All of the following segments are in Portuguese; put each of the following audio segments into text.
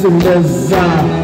se lesar.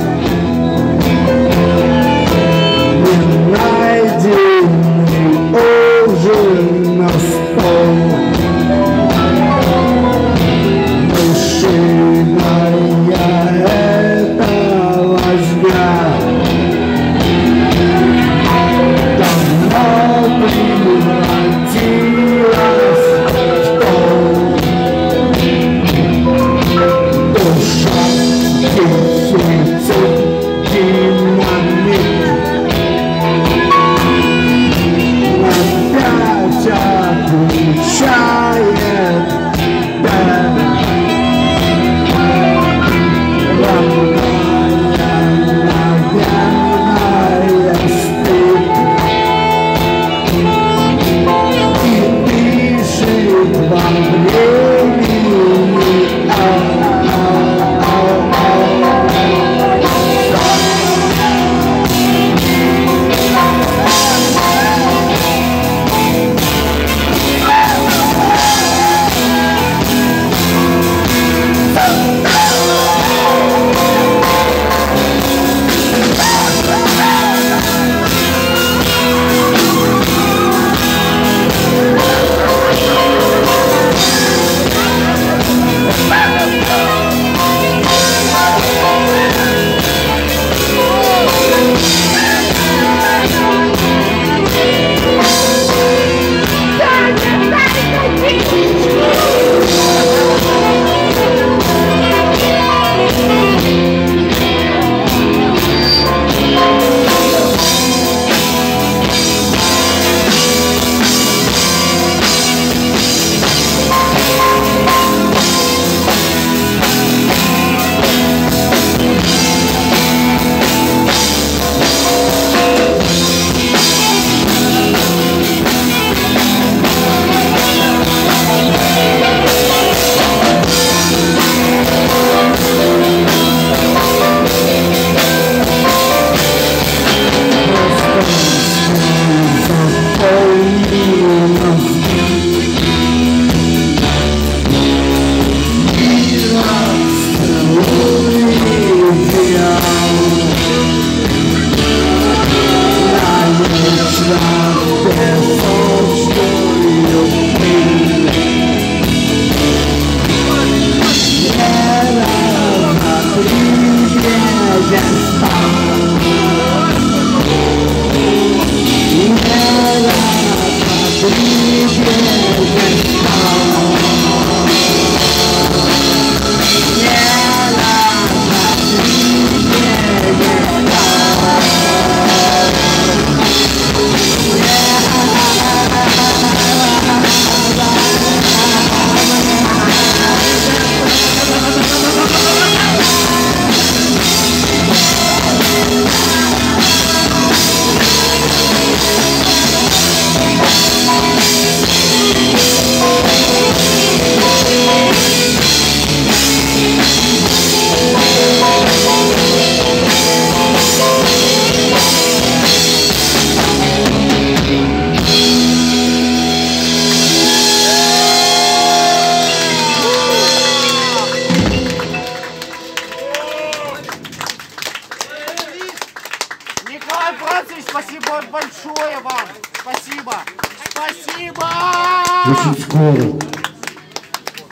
Очень скоро